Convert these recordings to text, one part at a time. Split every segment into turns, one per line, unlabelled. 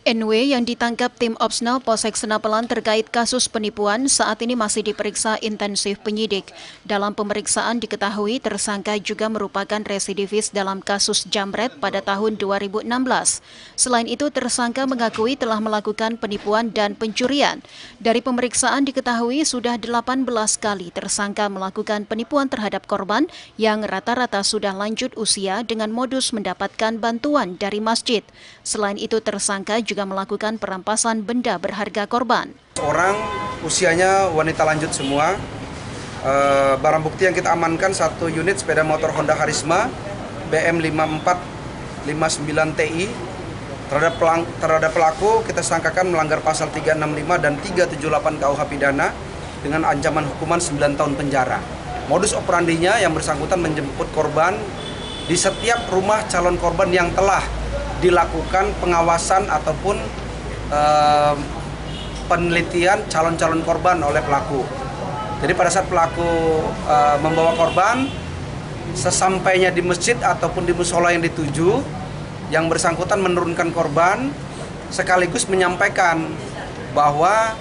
NW yang ditangkap tim Opsnal Polsek Senapelan terkait kasus penipuan saat ini masih diperiksa intensif penyidik. Dalam pemeriksaan diketahui tersangka juga merupakan residivis dalam kasus jamret pada tahun 2016. Selain itu tersangka mengakui telah melakukan penipuan dan pencurian. Dari pemeriksaan diketahui sudah 18 kali tersangka melakukan penipuan terhadap korban yang rata-rata sudah lanjut usia dengan modus mendapatkan bantuan dari masjid. Selain itu tersangka juga melakukan perampasan benda berharga korban.
Orang usianya wanita lanjut semua. E, barang bukti yang kita amankan satu unit sepeda motor Honda Harisma BM 5459 TI. Terhadap, pelang, terhadap pelaku kita sangkakan melanggar pasal 365 dan 378 KUH pidana dengan ancaman hukuman 9 tahun penjara. Modus operandinya yang bersangkutan menjemput korban di setiap rumah calon korban yang telah dilakukan pengawasan ataupun uh, penelitian calon-calon korban oleh pelaku. Jadi pada saat pelaku uh, membawa korban, sesampainya di masjid ataupun di musola yang dituju, yang bersangkutan menurunkan korban, sekaligus menyampaikan bahwa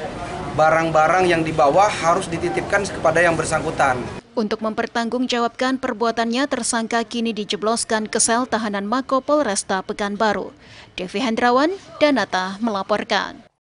barang-barang yang dibawa harus dititipkan kepada yang bersangkutan.
Untuk mempertanggungjawabkan perbuatannya, tersangka kini dijebloskan ke sel tahanan Mako Polresta Pekanbaru. Devi Hendrawan, Danata melaporkan.